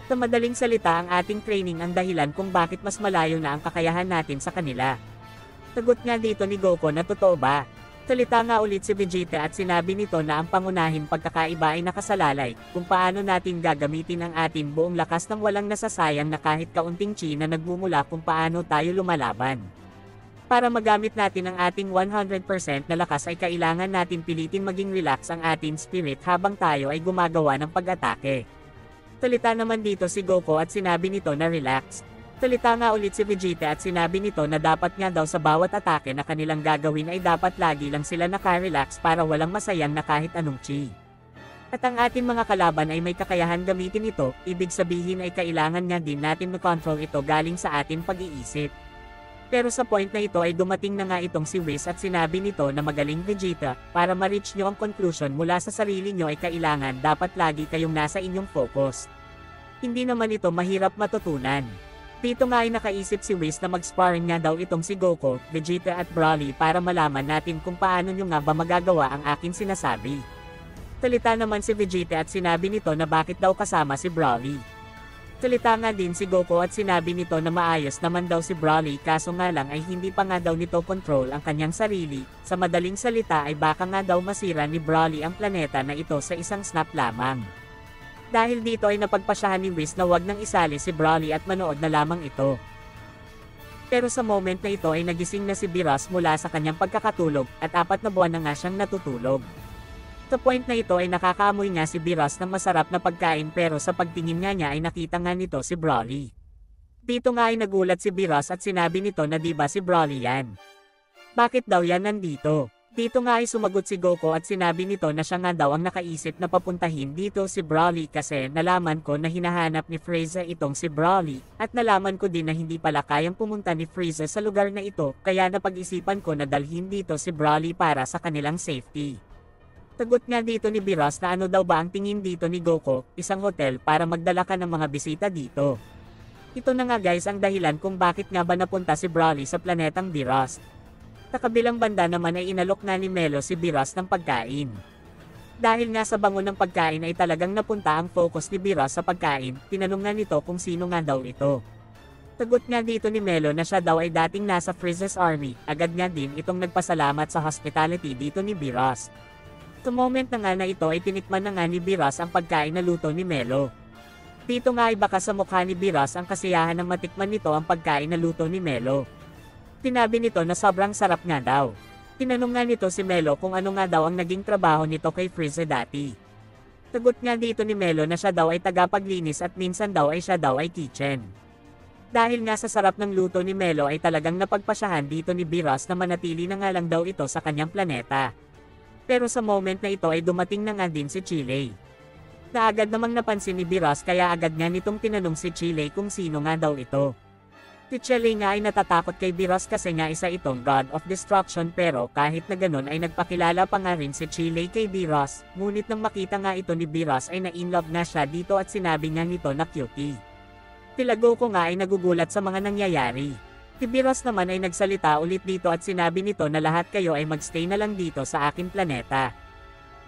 Sa madaling salita ang ating training ang dahilan kung bakit mas malayo na ang kakayahan natin sa kanila. Tagot nga dito ni Goku na totoo ba? Salita nga ulit si Vegeta at sinabi nito na ang pangunahing pagkakaiba ay nakasalalay kung paano natin gagamitin ang ating buong lakas ng walang nasasayang na kahit kaunting chi na nagmumula kung paano tayo lumalaban. Para magamit natin ang ating 100% na lakas ay kailangan natin pilitin maging relax ang ating spirit habang tayo ay gumagawa ng pag-atake. Salita naman dito si Goku at sinabi nito na relax. Salita nga ulit si Vegeta at sinabi nito na dapat nga daw sa bawat atake na kanilang gagawin ay dapat lagi lang sila naka-relax para walang masayang na kahit anong chi. At ang ating mga kalaban ay may kakayahan gamitin ito, ibig sabihin ay kailangan nga din natin na-control ito galing sa ating pag-iisip. Pero sa point na ito ay dumating na nga itong si Whis at sinabi nito na magaling Vegeta, para ma-reach nyo ang conclusion mula sa sarili nyo ay kailangan dapat lagi kayong nasa inyong focus. Hindi naman ito mahirap matutunan. Dito nga ay nakaisip si Whis na mag-sparring nga daw itong si Goku, Vegeta at Broly para malaman natin kung paano nyo nga ba magagawa ang aking sinasabi. Salita naman si Vegeta at sinabi nito na bakit daw kasama si Broly. Salita nga din si Goku at sinabi nito na maayos naman daw si Broly kaso nga lang ay hindi pa nga daw nito control ang kanyang sarili, sa madaling salita ay baka nga daw masira ni Broly ang planeta na ito sa isang snap lamang. Dahil dito ay napagpasyahan ni Whis na wag nang isali si Broly at manood na lamang ito. Pero sa moment na ito ay nagising na si Biras mula sa kanyang pagkakatulog at apat na buwan na nga siyang natutulog. Sa point na ito ay nakakaamoy nga si Biras ng masarap na pagkain pero sa pagtingin nga niya ay nakita nga nito si Broly. Dito nga ay nagulat si Biras at sinabi nito na di ba si Broly yan. Bakit daw yan nandito? Dito nga ay sumagot si Goku at sinabi nito na siya nga daw ang nakaisip na papuntahin dito si Broly kasi nalaman ko na hinahanap ni Frieza itong si Broly, at nalaman ko din na hindi pala kayang pumunta ni Frieza sa lugar na ito, kaya napag-isipan ko na dalhin dito si Broly para sa kanilang safety. Tagot nga dito ni Biras na ano daw ba ang tingin dito ni Goku, isang hotel para magdala ka ng mga bisita dito. Ito na nga guys ang dahilan kung bakit nga ba napunta si Broly sa planetang Biras. Sa kabilang banda naman ay inalok na ni Melo si Biras ng pagkain. Dahil nga sa bango ng pagkain ay talagang napunta ang focus ni Biras sa pagkain, tinanong nga nito kung sino nga daw ito. Tagot nga dito ni Melo na siya daw ay dating nasa Frieza's army, agad nga din itong nagpasalamat sa hospitality dito ni Biras. Sa moment na nga na ito ay tinikman na nga ni Biras ang pagkain na luto ni Melo. Dito nga ay baka sa mukha ni Biras ang kasiyahan ng matikman nito ang pagkain na luto ni Melo. Tinabi nito na sobrang sarap nga daw. Tinanong nga nito si Melo kung ano nga daw ang naging trabaho nito kay Frieza dati. Tagot nga dito ni Melo na siya daw ay tagapaglinis at minsan daw ay siya daw ay kitchen. Dahil nga sa sarap ng luto ni Melo ay talagang napagpasyahan dito ni Biras na manatili na nga lang daw ito sa kanyang planeta. Pero sa moment na ito ay dumating na nga din si Chile. Na agad namang napansin ni Biras kaya agad nga nitong tinanong si Chile kung sino nga daw ito. Si Chile nga ay natatakot kay Biras kasi nga isa itong God of Destruction pero kahit na ganun ay nagpakilala pa nga rin si Chile kay Biras, ngunit nang makita nga ito ni Biras ay na-inlove na siya dito at sinabi nga nito na cutie. Tilago ko nga ay nagugulat sa mga nangyayari. Tibiros naman ay nagsalita ulit dito at sinabi nito na lahat kayo ay magstay na lang dito sa aking planeta.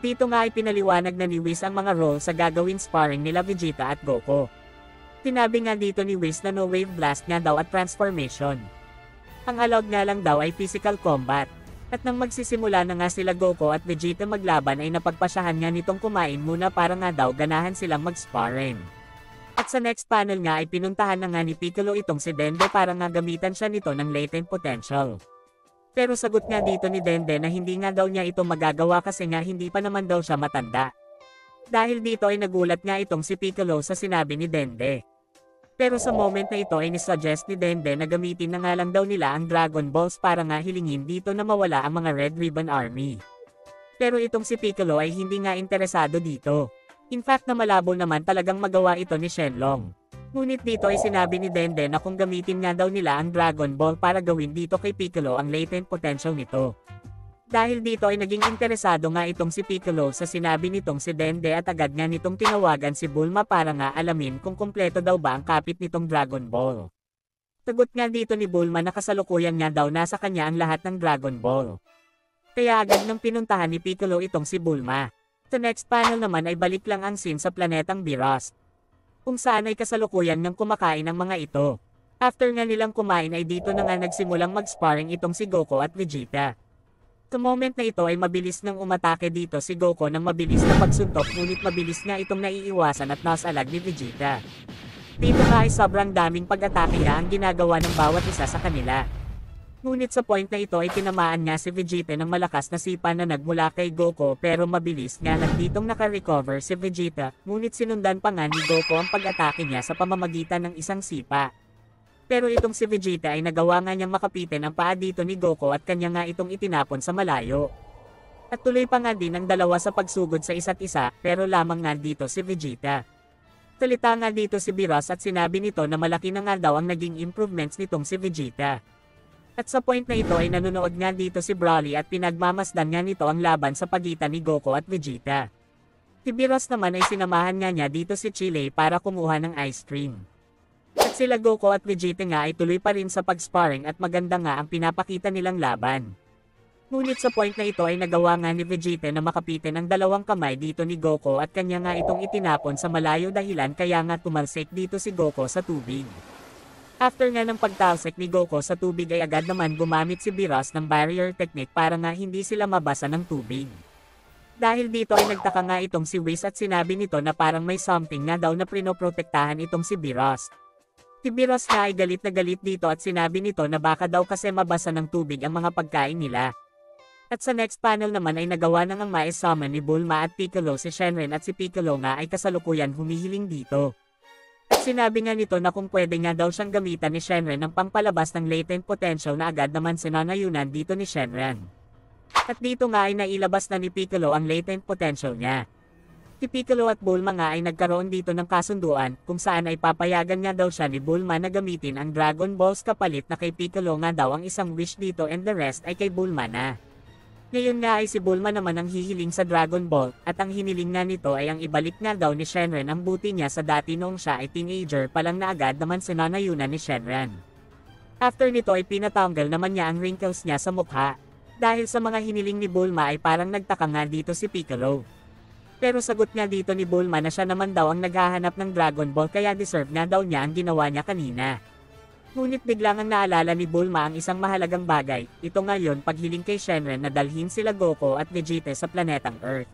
Dito nga ay pinaliwanag na ni Whis ang mga role sa gagawin sparring nila Vegeta at Goku. Tinabi nga dito ni Whis na no wave blast nga daw at transformation. Ang allowed nga lang daw ay physical combat. At nang magsisimula na nga sila Goku at Vegeta maglaban ay napagpasyahan nga nitong kumain muna para nga daw ganahan silang mag-sparring. At sa next panel nga ay pinuntahan na nga ni Piccolo itong si Dende para nga gamitan siya nito ng latent potential. Pero sagot nga dito ni Dende na hindi nga daw niya ito magagawa kasi nga hindi pa naman daw siya matanda. Dahil dito ay nagulat nga itong si Piccolo sa sinabi ni Dende. Pero sa moment na ito ay nisuggest ni Dende na gamitin na nga lang daw nila ang Dragon Balls para nga hilingin dito na mawala ang mga Red Ribbon Army. Pero itong si Piccolo ay hindi nga interesado dito. In fact na malabo naman talagang magawa ito ni Shenlong. Ngunit dito ay sinabi ni Dende na kung gamitin nga daw nila ang Dragon Ball para gawin dito kay Piccolo ang latent potential nito. Dahil dito ay naging interesado nga itong si Piccolo sa sinabi nitong si Dende at agad nga nitong tinawagan si Bulma para nga alamin kung kompleto daw ba ang kapit nitong Dragon Ball. Tagot nga dito ni Bulma na kasalukuyan nga daw nasa kanya ang lahat ng Dragon Ball. Kaya agad nang pinuntahan ni Piccolo itong si Bulma. Sa next panel naman ay balik lang ang scene sa planetang Biras. Kung saan ay kasalukuyan ng kumakain ang mga ito. After nga nilang kumain ay dito na nga nagsimulang mag-sparring itong si Goku at Vegeta. Sa moment na ito ay mabilis nang umatake dito si Goku ng mabilis na pagsuntok ngunit mabilis nga itong naiiwasan at nasalag ni Vegeta. Dito nga ay sobrang daming pag-atake ang ginagawa ng bawat isa sa kanila. Ngunit sa point na ito ay tinamaan nga si Vegeta ng malakas na sipa na nagmula kay Goku pero mabilis nga nagditong nakarecover si Vegeta, ngunit sinundan pa nga ni Goku ang pag-atake niya sa pamamagitan ng isang sipa. Pero itong si Vegeta ay nagawa nga niyang makapitin ang paa dito ni Goku at kanya nga itong itinapon sa malayo. At tuloy pa nga din ang dalawa sa pagsugod sa isa't isa, pero lamang nga dito si Vegeta. Salita nga dito si Biros at sinabi nito na malaki na nga daw ang naging improvements nitong si Vegeta. At sa point na ito ay nanonood nga dito si Broly at pinagmamasdan nga nito ang laban sa pagitan ni Goku at Vegeta. Si Biros naman ay sinamahan nga niya dito si Chile para kumuha ng ice cream. At sila Goku at Vegeta nga ay tuloy pa rin sa pag-sparring at maganda nga ang pinapakita nilang laban. Ngunit sa point na ito ay nagawa nga ni Vegeta na makapitin ang dalawang kamay dito ni Goku at kanya nga itong itinapon sa malayo dahilan kaya nga tumalsik dito si Goku sa tubig. After nga ng pagtalsik ni Goku sa tubig ay agad naman gumamit si Biras ng barrier technique para nga hindi sila mabasa ng tubig. Dahil dito ay nagtaka nga itong si Whis at sinabi nito na parang may something na daw na prinoprotektahan itong si Biras. Si Biros na ay galit na galit dito at sinabi nito na baka daw kasi mabasa ng tubig ang mga pagkain nila. At sa next panel naman ay nagawa nang ang maisummon ni Bulma at Piccolo si Shenron at si Piccolo nga ay kasalukuyan humihiling dito. At sinabi nga nito na kung pwede nga daw siyang gamitan ni Shenron ng pangpalabas ng latent potential na agad naman sinanayunan dito ni Shenron. At dito nga ay nailabas na ni Piccolo ang latent potential niya. Si at Bulma nga ay nagkaroon dito ng kasunduan kung saan ay papayagan nga daw siya ni Bulma na gamitin ang Dragon Balls kapalit na kay Piccolo nga daw ang isang wish dito and the rest ay kay Bulma na. Ngayon nga ay si Bulma naman ang hihiling sa Dragon Ball at ang hiniling nga nito ay ang ibalik nga daw ni Shenron ang buti niya sa dati noong siya ay teenager pa lang na agad naman sinanayunan ni Shenron. After nito ay pinatanggal naman niya ang wrinkles niya sa mukha. Dahil sa mga hiniling ni Bulma ay parang nagtaka nga dito si Piccolo. Pero sagot nga dito ni Bulma na siya naman daw ang naghahanap ng Dragon Ball kaya deserve nga daw niya ang ginawa niya kanina. Ngunit biglang ang naalala ni Bulma ang isang mahalagang bagay, ito ngayon paghiling kay Shenron na dalhin sila Goku at Vegeta sa planetang Earth.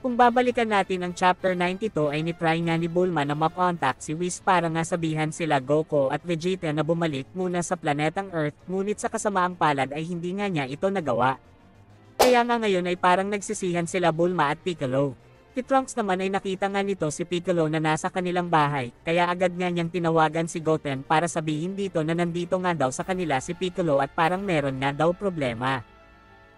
Kung babalikan natin ang chapter 92 ay nitry nga ni Bulma na makontak si Whis para nga sabihan sila Goku at Vegeta na bumalik muna sa planetang Earth ngunit sa kasamaang palad ay hindi nga niya ito nagawa. Kaya nga ngayon ay parang nagsisihan sila Bulma at Piccolo. Si Trunks naman ay nakita nga nito si Piccolo na nasa kanilang bahay, kaya agad nga niyang tinawagan si Goten para sabihin dito na nandito nga daw sa kanila si Piccolo at parang meron nga daw problema.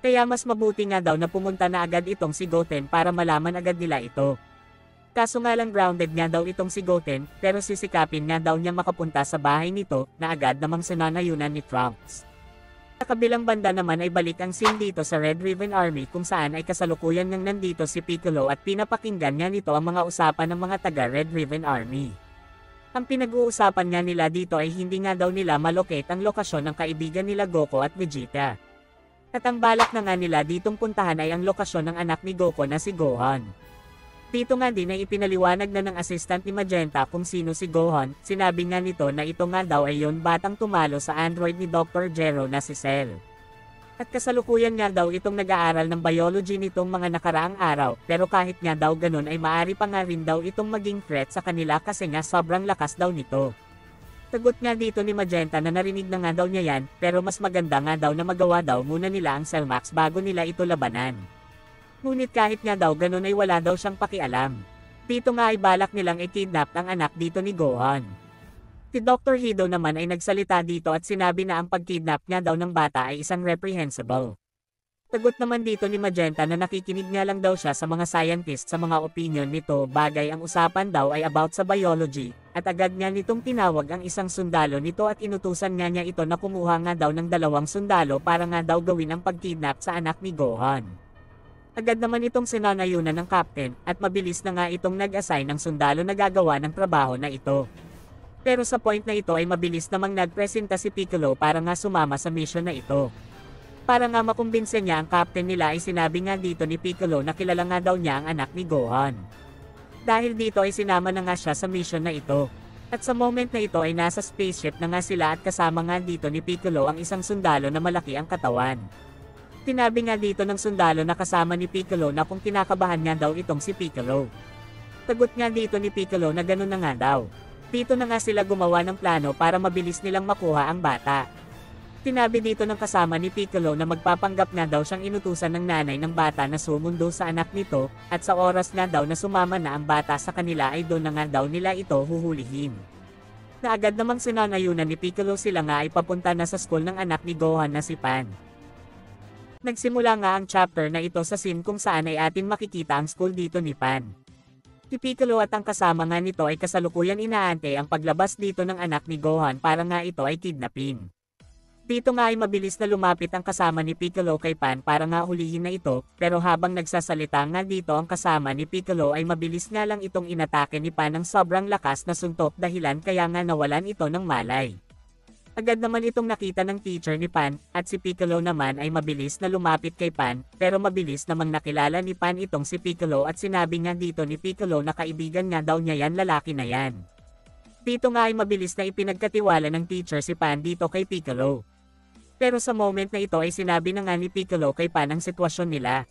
Kaya mas mabuti nga daw na pumunta na agad itong si Goten para malaman agad nila ito. Kaso nga lang grounded nga daw itong si Goten, pero sisikapin nga daw niya makapunta sa bahay nito na agad namang sinanayunan ni Trunks. Sa kabilang banda naman ay balik ang scene dito sa Red Ribbon Army kung saan ay kasalukuyan ngang nandito si Piccolo at pinapakinggan nga nito ang mga usapan ng mga taga Red Ribbon Army. Ang pinag-uusapan nga nila dito ay hindi nga daw nila malocate ang lokasyon ng kaibigan nila Goku at Vegeta. At ang balak na nga nila ditong puntahan ay ang lokasyon ng anak ni Goku na si Gohan. Dito nga din ay ipinaliwanag na ng assistant ni Magenta kung sino si Gohan, sinabi nga nito na ito nga daw ay yon batang tumalo sa android ni Dr. Jero na si Cell. At kasalukuyan nga daw itong nag-aaral ng biology nitong mga nakaraang araw, pero kahit nga daw ganun ay maari pa nga rin daw itong maging threat sa kanila kasi nga sobrang lakas daw nito. Tagot nga dito ni Magenta na narinig na nga daw niya yan, pero mas maganda nga daw na magawa daw muna nila ang Cellmax bago nila ito labanan. Ngunit kahit nga daw ganun ay wala daw siyang pakialam. Dito nga ay balak nilang i-kidnap ang anak dito ni Gohan. Si Dr. Hido naman ay nagsalita dito at sinabi na ang pagkidnap niya daw ng bata ay isang reprehensible. Tagot naman dito ni Magenta na nakikinig nga lang daw siya sa mga scientist sa mga opinion nito bagay ang usapan daw ay about sa biology, at agad nga nitong tinawag ang isang sundalo nito at inutusan nga niya ito na kumuha nga daw ng dalawang sundalo para nga daw gawin ang pagkidnap sa anak ni Gohan. Agad naman itong sinanayunan ng captain at mabilis na nga itong nag-assign ng sundalo na gagawa ng trabaho na ito. Pero sa point na ito ay mabilis namang nagpresenta si Piccolo para nga sumama sa mission na ito. Para nga makumbinse niya ang captain nila ay sinabi nga dito ni Piccolo na kilala nga daw niya ang anak ni Gohan. Dahil dito ay sinama na nga siya sa mission na ito. At sa moment na ito ay nasa spaceship na nga sila at kasama nga dito ni Piccolo ang isang sundalo na malaki ang katawan. Tinabi nga dito ng sundalo na kasama ni Piccolo na kung kinakabahan nga daw itong si Piccolo. Tagot nga dito ni Piccolo na ganun na nga daw. Dito na nga sila gumawa ng plano para mabilis nilang makuha ang bata. Tinabi dito ng kasama ni Piccolo na magpapanggap nga daw siyang inutusan ng nanay ng bata na sumundo sa anak nito, at sa oras nga daw na sumama na ang bata sa kanila ay doon na nga daw nila ito huhulihin. Na agad namang sinanayunan ni Piccolo sila nga ay papunta na sa school ng anak ni Gohan na si Pan. Nagsimula nga ang chapter na ito sa scene kung saan ay atin makikita ang school dito ni Pan. Si Piccolo at ang kasama nga nito ay kasalukuyan inaante ang paglabas dito ng anak ni Gohan para nga ito ay kidnapin. Dito nga ay mabilis na lumapit ang kasama ni Piccolo kay Pan para nga hulihin na ito, pero habang nagsasalita nga dito ang kasama ni Piccolo ay mabilis nga lang itong inatake ni Pan ng sobrang lakas na suntok dahilan kaya nga nawalan ito ng malay. Agad naman itong nakita ng teacher ni Pan, at si Piccolo naman ay mabilis na lumapit kay Pan, pero mabilis namang nakilala ni Pan itong si Piccolo at sinabi nga dito ni Piccolo na kaibigan nga daw niya yan lalaki na yan. Dito nga ay mabilis na ipinagkatiwala ng teacher si Pan dito kay Piccolo. Pero sa moment na ito ay sinabi na nga ni Piccolo kay Pan ang sitwasyon nila.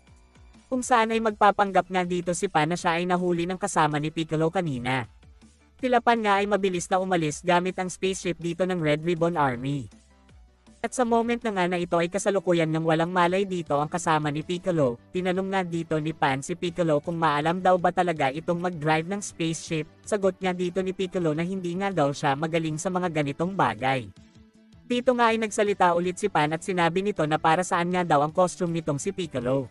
Kung saan ay magpapanggap nga dito si Pan na siya ay nahuli ng kasama ni Piccolo kanina. Tilapan nga ay mabilis na umalis gamit ang spaceship dito ng Red Ribbon Army. At sa moment na nga na ito ay kasalukuyan ng walang malay dito ang kasama ni Piccolo, tinanong nga dito ni Pan si Piccolo kung maalam daw ba talaga itong mag-drive ng spaceship, sagot nga dito ni Piccolo na hindi nga daw siya magaling sa mga ganitong bagay. Dito nga ay nagsalita ulit si Pan at sinabi nito na para saan nga daw ang costume nitong si Piccolo.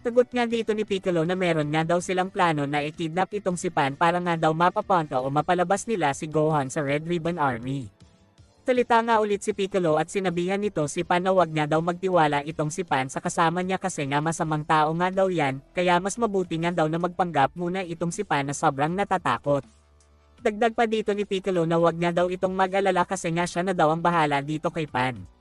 Tagot nga dito ni Piccolo na meron nga daw silang plano na i-kidnap itong si Pan para nga daw mapapunta o mapalabas nila si Gohan sa Red Ribbon Army. Salita nga ulit si Piccolo at sinabihan nito si Pan na wag nga daw magtiwala itong si Pan sa kasama niya kasi nga masamang tao nga daw yan, kaya mas mabuti nga daw na magpanggap muna itong si Pan na sobrang natatakot. Dagdag pa dito ni Piccolo na wag nga daw itong mag-alala kasi nga siya na daw ang bahala dito kay Pan.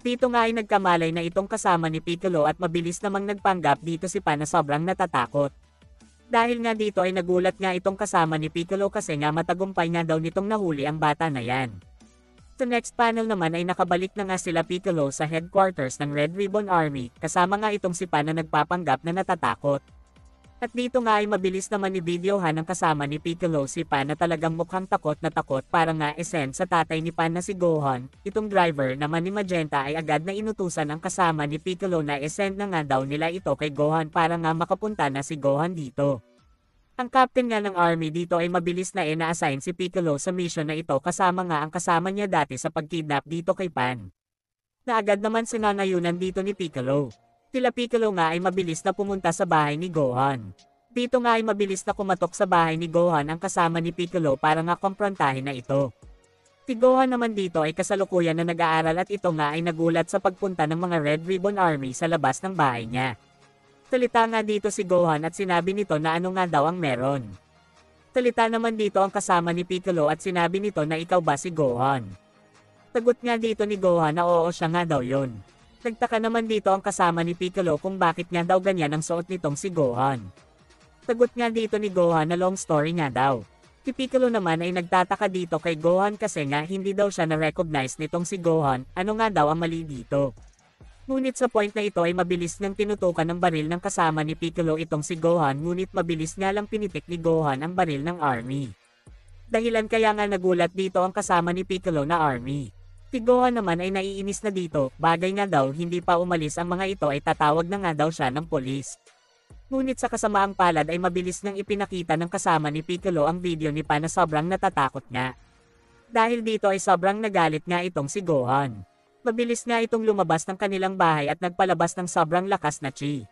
Dito nga ay nagkamalay na itong kasama ni Piccolo at mabilis namang nagpanggap dito si Pan na sobrang natatakot. Dahil nga dito ay nagulat nga itong kasama ni Piccolo kasi nga matagumpay nga daw nitong nahuli ang bata na yan. Sa next panel naman ay nakabalik na nga sila Piccolo sa headquarters ng Red Ribbon Army, kasama nga itong si Pan na nagpapanggap na natatakot. At dito nga ay mabilis naman i-videohan ng kasama ni Piccolo si Pan na talagang mukhang takot na takot para nga isend sa tatay ni Pan na si Gohan. Itong driver naman ni Magenta ay agad na inutusan ang kasama ni Piccolo na isend na nga daw nila ito kay Gohan para nga makapunta na si Gohan dito. Ang captain nga ng army dito ay mabilis na ina-assign si Piccolo sa mission na ito kasama nga ang kasama niya dati sa pagkidnap dito kay Pan. Na agad naman sinanayunan dito ni Piccolo. Tila Piccolo nga ay mabilis na pumunta sa bahay ni Gohan. Dito nga ay mabilis na kumatok sa bahay ni Gohan ang kasama ni Piccolo para nga komprontahin na ito. Si Gohan naman dito ay kasalukuyan na nag-aaral at ito nga ay nagulat sa pagpunta ng mga Red Ribbon Army sa labas ng bahay niya. Salita nga dito si Gohan at sinabi nito na ano nga daw ang meron. Talita naman dito ang kasama ni Piccolo at sinabi nito na ikaw ba si Gohan. Tagot nga dito ni Gohan na oo siya nga daw yon. Nagtaka naman dito ang kasama ni Piccolo kung bakit nga daw ganyan ang suot nitong si Gohan. Tagot nga dito ni Gohan na long story nga daw. Si Piccolo naman ay nagtataka dito kay Gohan kasi nga hindi daw siya na-recognize nitong si Gohan, ano nga daw ang mali dito. Ngunit sa point na ito ay mabilis nang tinutukan ng baril ng kasama ni Piccolo itong si Gohan ngunit mabilis nga lang pinitik ni Gohan ang baril ng army. Dahilan kaya nga nagulat dito ang kasama ni Piccolo na army. Si Gohan naman ay naiinis na dito, bagay nga daw hindi pa umalis ang mga ito ay tatawag na nga daw siya ng polis. Ngunit sa kasamaang palad ay mabilis nang ipinakita ng kasama ni Piccolo ang video ni Pa na sobrang natatakot nga. Dahil dito ay sobrang nagalit nga itong si Gohan. Mabilis nga itong lumabas ng kanilang bahay at nagpalabas ng sobrang lakas na chi.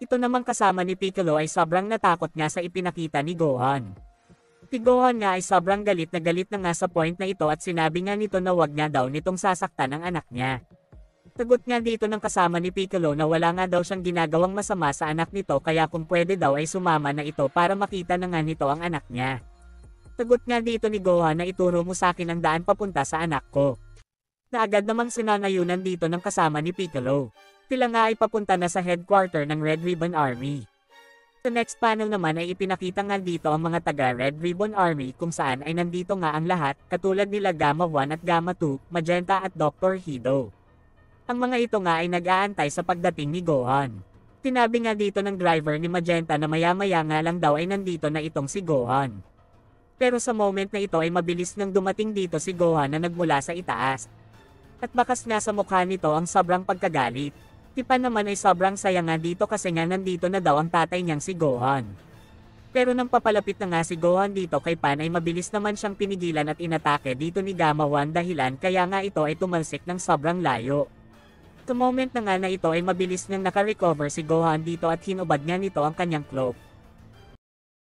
Ito namang kasama ni Piccolo ay sobrang natakot nga sa ipinakita ni Gohan. Si Gohan nga ay sobrang galit na galit na nga sa point na ito at sinabi nga nito na wag nga daw nitong sasaktan ang anak niya. Tagot nga dito ng kasama ni Piccolo na wala nga daw siyang ginagawang masama sa anak nito kaya kung pwede daw ay sumama na ito para makita na nga nito ang anak niya. Tagot nga dito ni Gohan na ituro mo sa akin ang daan papunta sa anak ko. Na agad namang sinanayunan dito ng kasama ni Piccolo. Sila nga ay papunta na sa headquarter ng Red Ribbon Army. Sa next panel naman ay ipinakita nga dito ang mga taga Red Ribbon Army kung saan ay nandito nga ang lahat, katulad nila Gamma 1 at Gamma 2, Magenta at Dr. Hido. Ang mga ito nga ay nag-aantay sa pagdating ni Gohan. Tinabi nga dito ng driver ni Magenta na maya-maya nga lang daw ay nandito na itong si Gohan. Pero sa moment na ito ay mabilis nang dumating dito si Gohan na nagmula sa itaas. At bakas nga sa mukha nito ang sobrang pagkagalit. Si Pan naman ay sobrang saya nga dito kasi nga nandito na daw ang tatay niyang si Gohan. Pero nang papalapit na nga si Gohan dito kay Pan ay mabilis naman siyang pinigilan at inatake dito ni Gamma 1 dahilan kaya nga ito ay tumalsik ng sobrang layo. Sa moment na nga na ito ay mabilis nang nakarecover si Gohan dito at hinubad nga nito ang kanyang cloak.